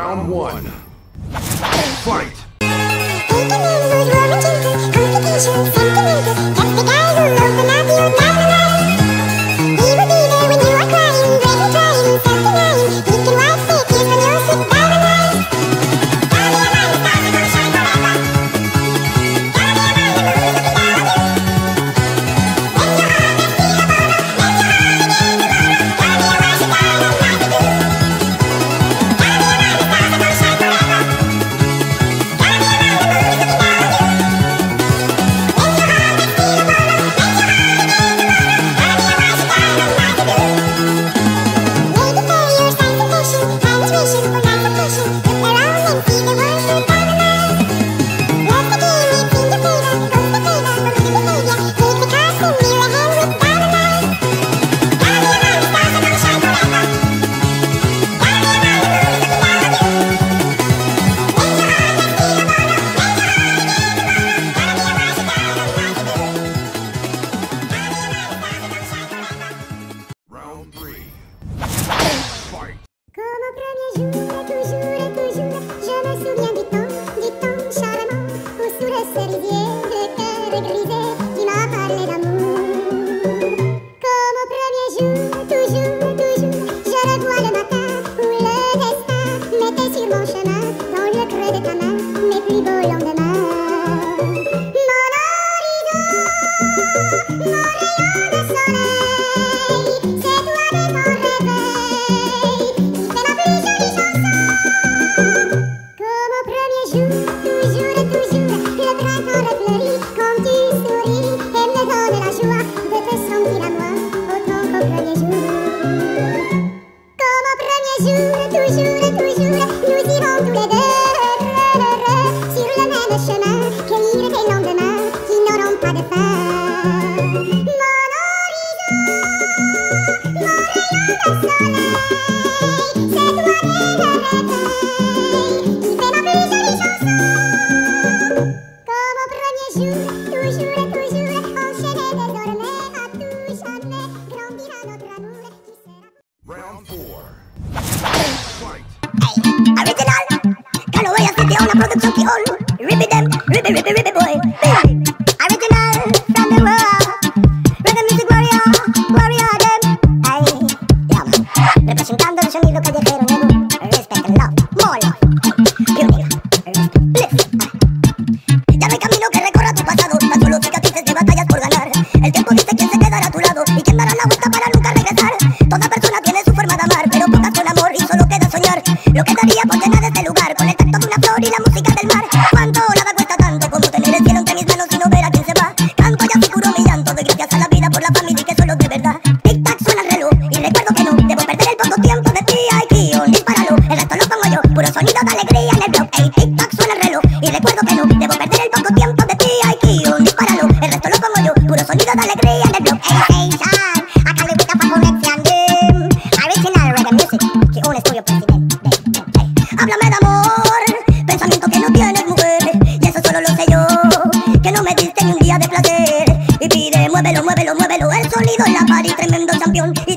Round one. Fight! Bye. Sergier. Round 4. Original. see the owner a production key on. Ribby them. Ribby, ribby, ribby. Champion.